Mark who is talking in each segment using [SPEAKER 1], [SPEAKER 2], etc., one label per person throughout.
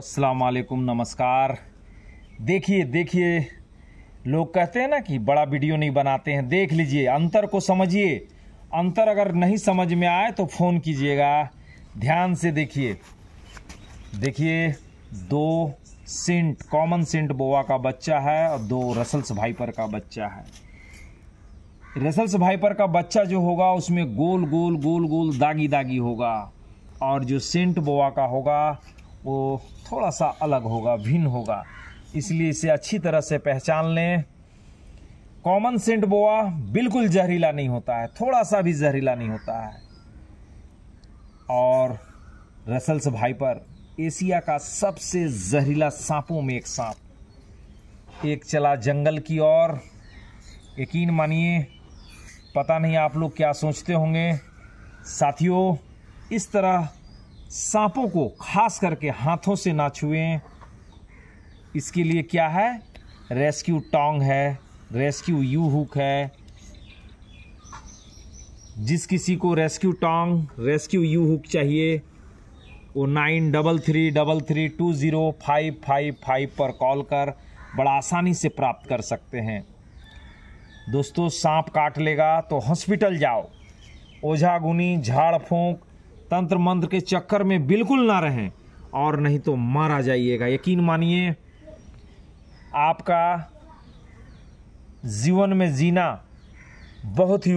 [SPEAKER 1] अस्सलाम वालेकुम नमस्कार। देखिए देखिए, लोग कहते हैं ना कि बड़ा वीडियो नहीं बनाते हैं। देख लीजिए, अंतर को समझिए। अंतर अगर नहीं समझ में आए तो फ़ोन कीजिएगा। ध्यान से देखिए। देखिए, दो सिंट, कॉमन सिंट बोवा का बच्चा है और दो रसल्स भाइपर का बच्चा है। रसल्स भाइपर का बच्चा जो होगा, उसमें गोल गोल गोल गोल दागी दागी होगा। और जो सेंट बोवा का होगा वो थोड़ा सा अलग होगा, भिन्न होगा। इसलिए इसे अच्छी तरह से पहचान लें। कॉमन सेंट बोआ बिल्कुल जहरीला नहीं होता है थोड़ा सा भी जहरीला नहीं होता है। और रसल्स भाइपर एशिया का सबसे जहरीला सांपों में एक सांप। एक चला जंगल की ओर। यकीन मानिए, पता नहीं आप लोग क्या सोचते होंगे। साथियों, इस तरह सांपों को खास करके हाथों से ना छुएँ। इसके लिए क्या है? रेस्क्यू टोंग है, रेस्क्यू यू हुक है। जिस किसी को rescue tong, rescue U hook चाहिए, वो nine double three double three two zero five five five पर कॉल कर, बड़ा आसानी से प्राप्त कर सकते हैं। दोस्तों, सांप काट लेगा तो हॉस्पिटल जाओ। ओझा गुनी, झाड़ फूंक तंत्र मंत्र के चक्कर में बिल्कुल ना रहें और नहीं तो मारा जाइएगा। यकीन मानिए आपका जीवन में जीना बहुत ही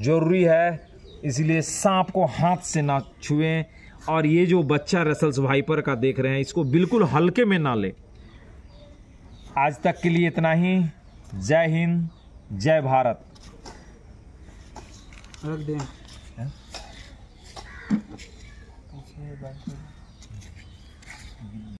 [SPEAKER 1] ज़रूरी है इसलिए सांप को हाथ से ना छुएँ और ये जो बच्चा रसल्स वाइपर का देख रहे हैं इसको बिल्कुल हल्के में ना ले। आज तक के लिए इतना ही। जय हिंद जय भारत।
[SPEAKER 2] रख दें। Thank you.